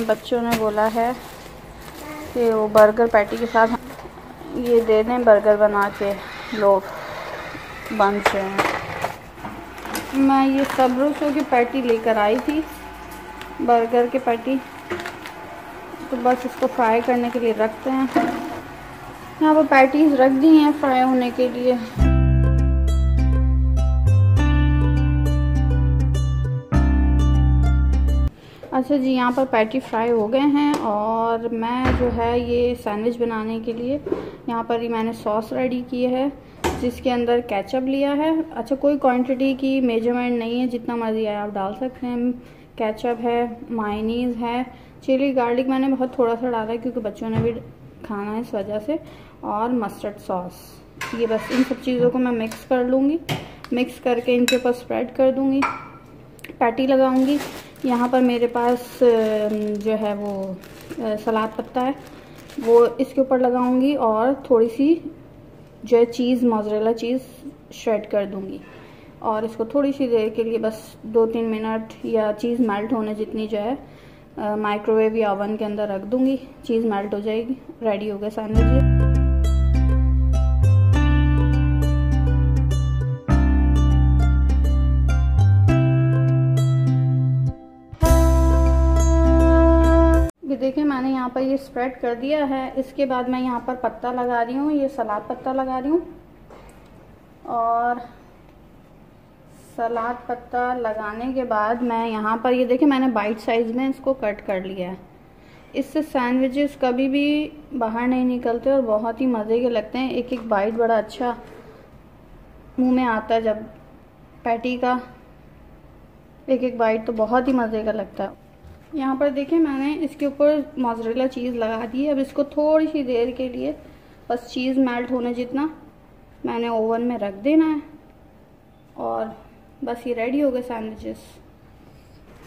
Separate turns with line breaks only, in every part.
हैं, बच्चों ने बोला है कि वो बर्गर पैटी के साथ ये दे दें बर्गर बना के लोग बन रहे हैं। मैं ये सब्रोसो की पैटी लेकर आई थी, बर्गर की पैटी। तो बस इसको फ्राई करने के लिए रखते हैं। यहाँ पर पैटीज रख दी हैं फ्राई होने के लिए। अच्छा जी, यहाँ पर पैटी फ्राई हो गए हैं और मैं जो है ये सैंडविच बनाने के लिए यहाँ पर ही मैंने सॉस रेडी की है, जिसके अंदर केचप लिया है। अच्छा कोई क्वांटिटी की मेज़रमेंट नहीं है, जितना मर्ज़ी है आप डाल सकते हैं। केचप है मायनीज़ है चिली गार्लिक मैंने बहुत थोड़ा सा डाला है क्योंकि बच्चों ने भी खाना है इस वजह से। और मस्टर्ड सॉस ये बस इन सब चीज़ों को मैं मिक्स कर लूँगी। मिक्स करके इनके ऊपर स्प्रेड कर दूँगी। पैटी लगाऊँगी। यहाँ पर मेरे पास जो है वो सलाद पत्ता है। वो इसके ऊपर लगाऊँगी और थोड़ी सी जो है चीज़ मोजरेला चीज़ श्रेड कर दूँगी। और इसको थोड़ी सी देर के लिए बस दो तीन मिनट या चीज़ मेल्ट होने जितनी जो है माइक्रोवेव या ओवन के अंदर रख दूँगी। चीज़ मेल्ट हो जाएगी। रेडी हो गया सैंडविच देखिए, मैंने यहाँ पर ये स्प्रेड कर दिया है। इसके बाद मैं यहाँ पर पत्ता लगा रही हूँ, ये सलाद पत्ता लगा रही हूँ। और सलाद पत्ता लगाने के बाद मैं यहाँ पर, ये देखिए, मैंने बाइट साइज़ में इसको कट कर लिया है। इससे सैंडविचेस कभी भी बाहर नहीं निकलते और बहुत ही मज़े के लगते हैं। एक एक बाइट बड़ा अच्छा मुँह में आता है जब पैटी का। एक एक बाइट तो बहुत ही मज़े का लगता है। यहाँ पर देखें मैंने इसके ऊपर मोजरेला चीज़ लगा दी है। अब इसको थोड़ी सी देर के लिए बस चीज़ मेल्ट होने जितना मैंने ओवन में रख देना है। और बस ये रेडी हो गए सैंडविचेस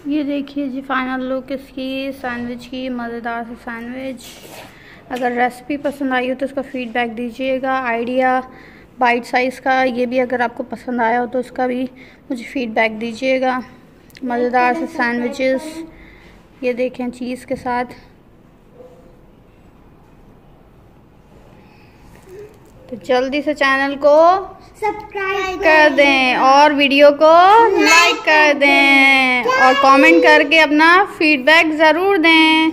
ये देखिए जी फाइनल लुक इसकी। सैंडविच की मज़ेदार से सैंडविच अगर रेसिपी पसंद आई हो तो इसका फीडबैक दीजिएगा। आइडिया बाइट साइज़ का ये भी अगर आपको पसंद आया हो तो इसका भी मुझे फीडबैक दीजिएगा। मज़ेदार से सैंडविचेस ये देखें चीज़ के साथ। तो जल्दी से चैनल को
सब्सक्राइब
कर दें और वीडियो को लाइक कर दें और कमेंट करके अपना फीडबैक ज़रूर दें।